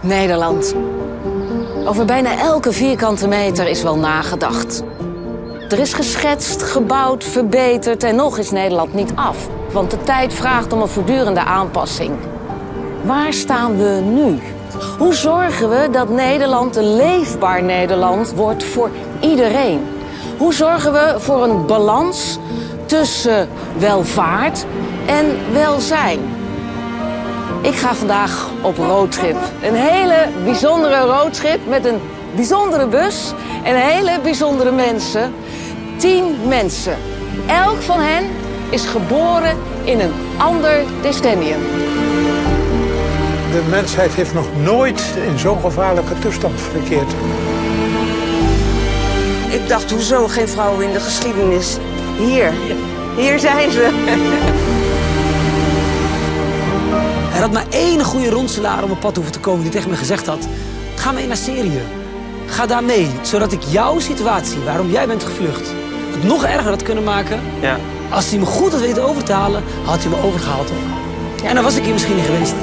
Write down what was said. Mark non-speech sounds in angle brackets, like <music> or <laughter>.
Nederland. Over bijna elke vierkante meter is wel nagedacht. Er is geschetst, gebouwd, verbeterd en nog is Nederland niet af. Want de tijd vraagt om een voortdurende aanpassing. Waar staan we nu? Hoe zorgen we dat Nederland een leefbaar Nederland wordt voor iedereen? Hoe zorgen we voor een balans tussen welvaart en welzijn? Ik ga vandaag op roadtrip. Een hele bijzondere roadtrip met een bijzondere bus en hele bijzondere mensen. Tien mensen. Elk van hen is geboren in een ander decennium. De mensheid heeft nog nooit in zo'n gevaarlijke toestand verkeerd. Ik dacht, hoezo geen vrouwen in de geschiedenis? Hier, hier zijn ze. <laughs> Had maar één goede ronselaar op mijn pad hoeven te komen die tegen me gezegd had... ga mee naar Syrië. Ga daar mee, zodat ik jouw situatie, waarom jij bent gevlucht... het nog erger had kunnen maken. Ja. Als hij me goed had weten over te halen, had hij me overgehaald. Ja, en dan was ik hier misschien niet geweest.